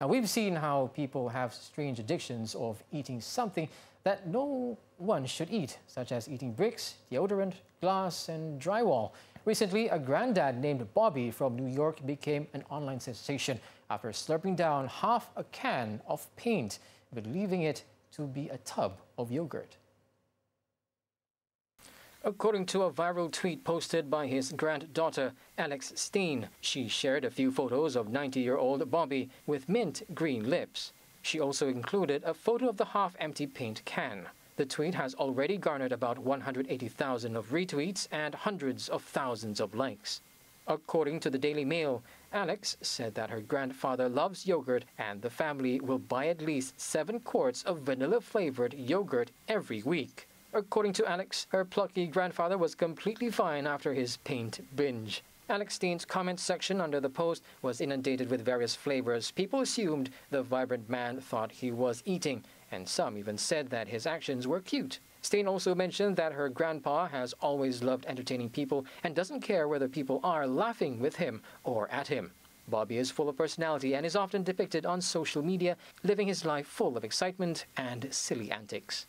Now, we've seen how people have strange addictions of eating something that no one should eat, such as eating bricks, deodorant, glass, and drywall. Recently, a granddad named Bobby from New York became an online sensation after slurping down half a can of paint, believing it to be a tub of yogurt. According to a viral tweet posted by his granddaughter, Alex Steen, she shared a few photos of 90 year old Bobby with mint green lips. She also included a photo of the half empty paint can. The tweet has already garnered about 180,000 of retweets and hundreds of thousands of likes. According to the Daily Mail, Alex said that her grandfather loves yogurt and the family will buy at least seven quarts of vanilla flavored yogurt every week. According to Alex, her plucky grandfather was completely fine after his paint binge. Alex Steen's comment section under the post was inundated with various flavors. People assumed the vibrant man thought he was eating, and some even said that his actions were cute. Steen also mentioned that her grandpa has always loved entertaining people and doesn't care whether people are laughing with him or at him. Bobby is full of personality and is often depicted on social media, living his life full of excitement and silly antics.